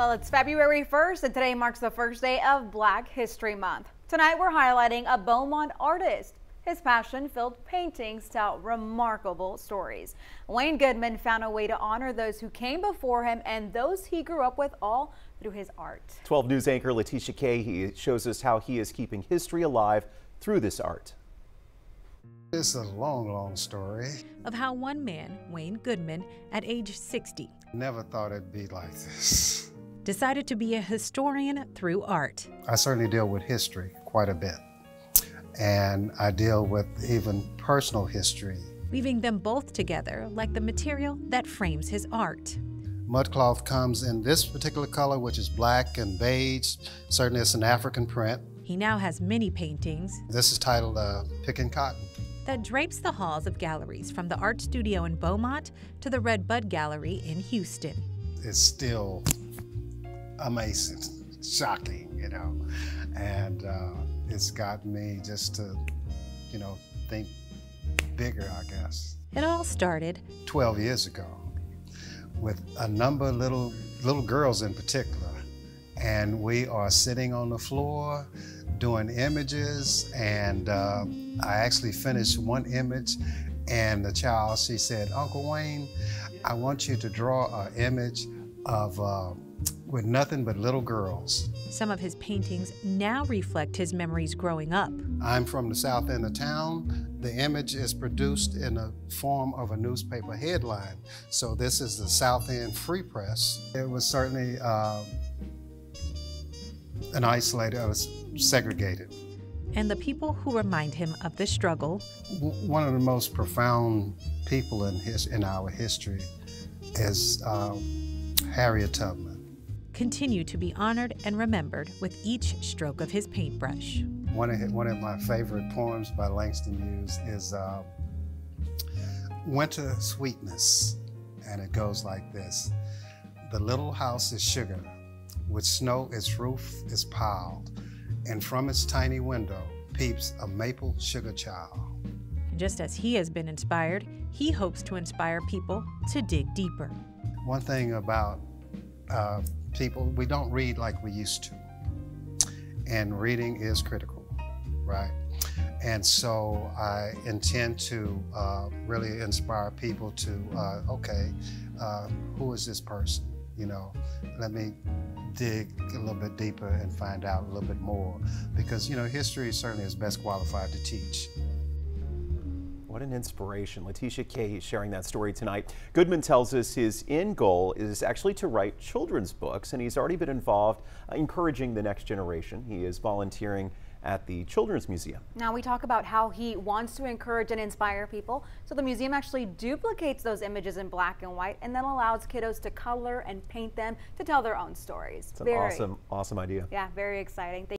Well, it's February 1st and today marks the first day of Black History Month. Tonight we're highlighting a Beaumont artist. His passion-filled paintings tell remarkable stories. Wayne Goodman found a way to honor those who came before him and those he grew up with all through his art. 12 News anchor Letitia Kay shows us how he is keeping history alive through this art. It's a long, long story. Of how one man, Wayne Goodman, at age 60, Never thought it'd be like this. Decided to be a historian through art. I certainly deal with history quite a bit. And I deal with even personal history. weaving them both together like the material that frames his art. Mudcloth comes in this particular color, which is black and beige. Certainly it's an African print. He now has many paintings This is titled uh, Picking Cotton. that drapes the halls of galleries from the art studio in Beaumont to the Red Bud Gallery in Houston. It's still amazing, shocking, you know. And uh, it's got me just to, you know, think bigger, I guess. It all started 12 years ago with a number of little little girls in particular and we are sitting on the floor doing images and uh, i actually finished one image and the child she said uncle wayne i want you to draw an image of uh, with nothing but little girls Some of his paintings now reflect his memories growing up. I'm from the south end of town. The image is produced in the form of a newspaper headline. So this is the South End Free Press. It was certainly uh, an isolated, it was segregated. And the people who remind him of the struggle One of the most profound people in, his, in our history is uh, Harriet Tubman. Continue to be honored and remembered with each stroke of his paintbrush. One of, one of my favorite poems by Langston Hughes is uh, Winter Sweetness, and it goes like this The little house is sugar, with snow its roof is piled, and from its tiny window peeps a maple sugar child. Just as he has been inspired, he hopes to inspire people to dig deeper. One thing about uh, people, we don't read like we used to, and reading is critical, right? And so I intend to uh, really inspire people to, uh, okay, uh, who is this person? You know, let me dig a little bit deeper and find out a little bit more because, you know, history certainly is best qualified to teach. What an inspiration. Letitia Kay is sharing that story tonight. Goodman tells us his end goal is actually to write children's books, and he's already been involved uh, encouraging the next generation. He is volunteering at the Children's Museum. Now we talk about how he wants to encourage and inspire people. So the museum actually duplicates those images in black and white and then allows kiddos to color and paint them to tell their own stories. It's an very, awesome, awesome idea. Yeah, very exciting. Thank